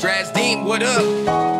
Strazdine, what up?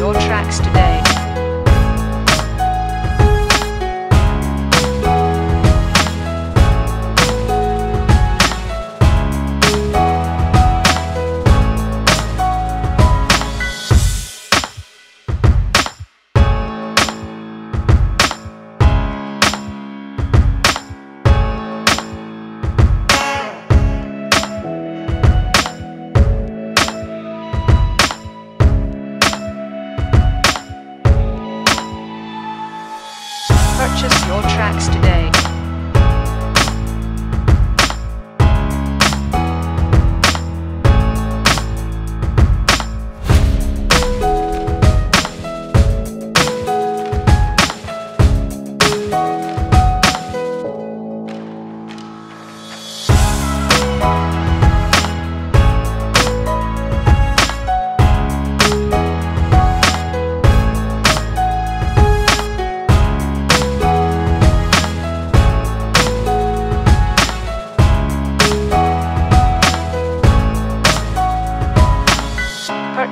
Your tracks today. Purchase your tracks today.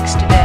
Tracks today.